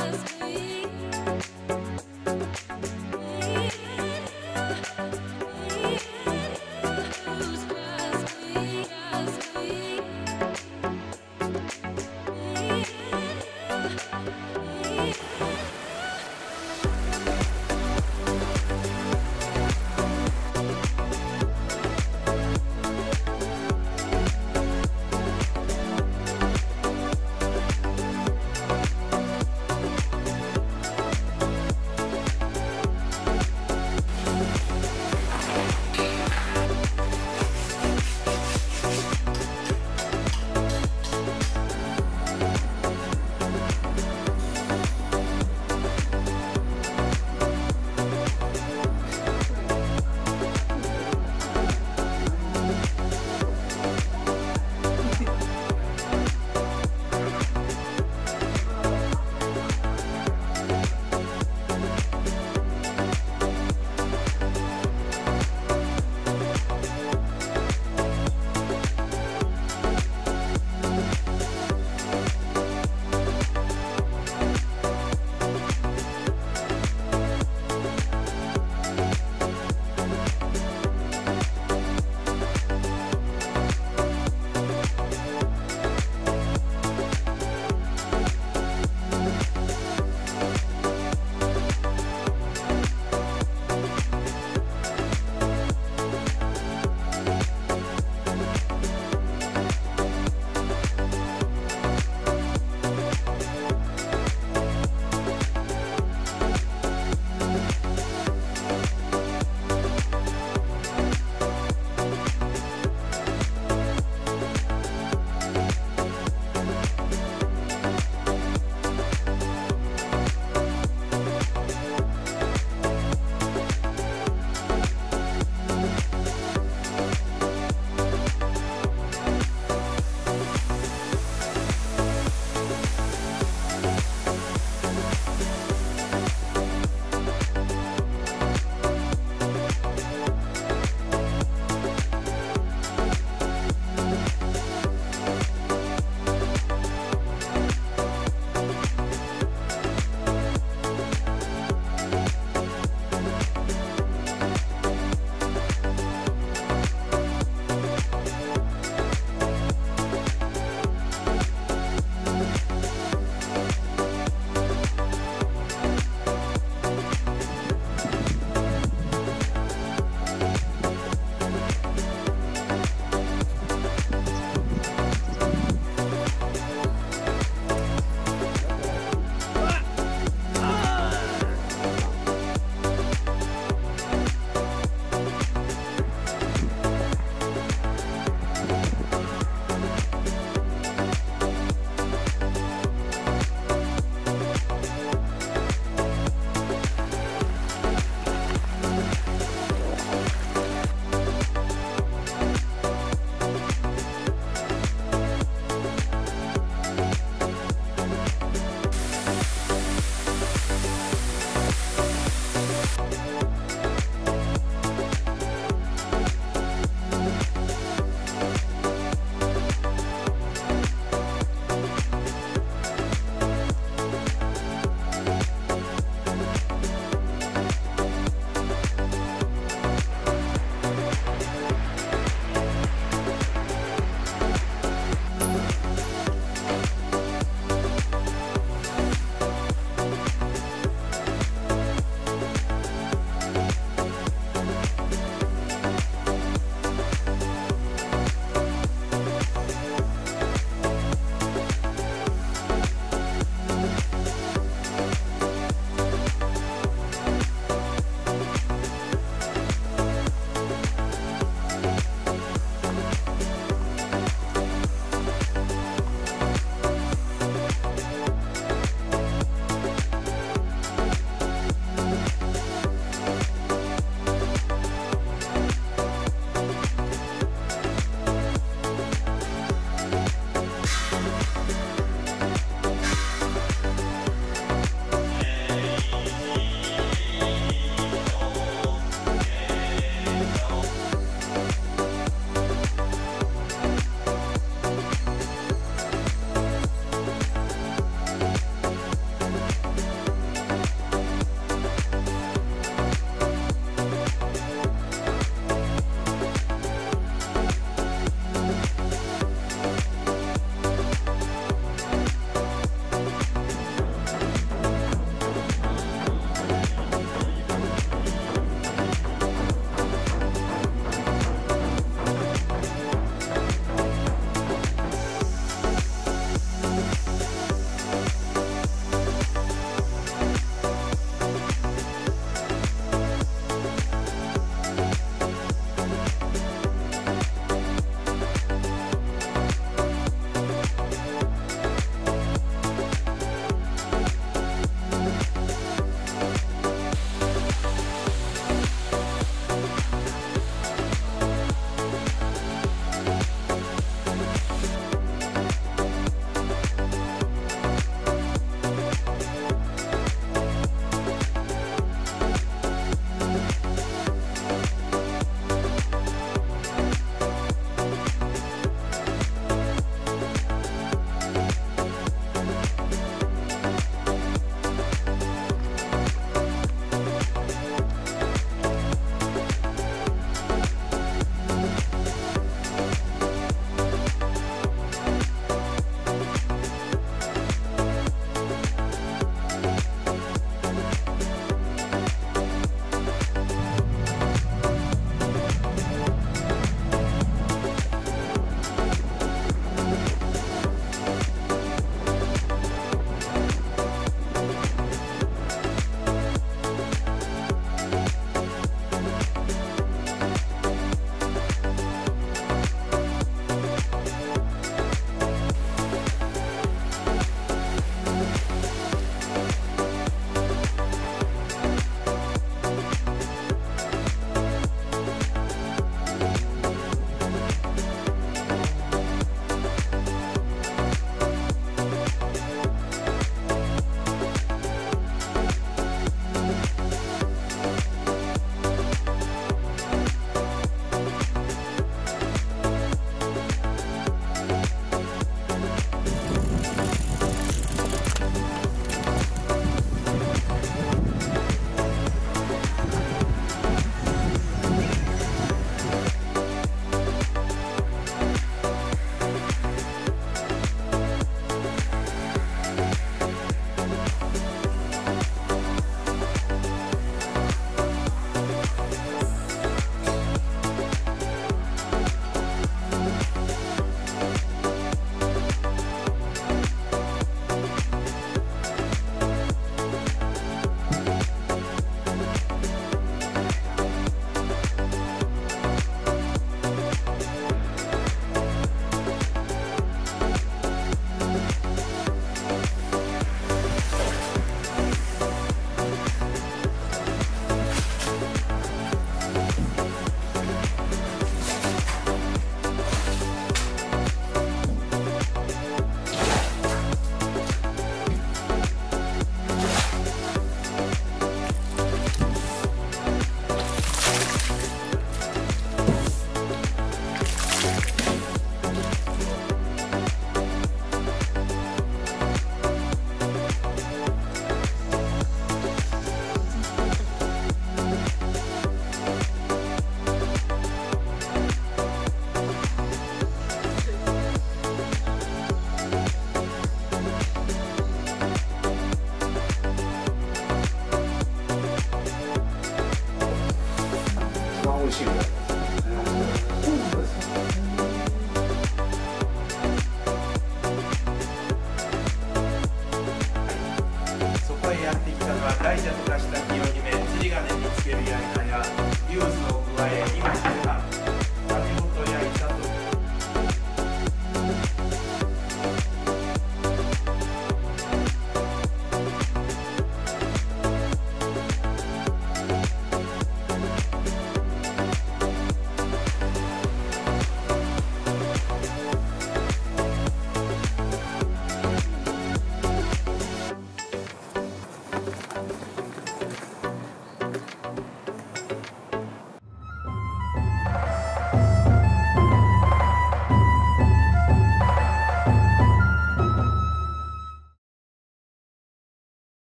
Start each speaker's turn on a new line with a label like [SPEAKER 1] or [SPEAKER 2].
[SPEAKER 1] just be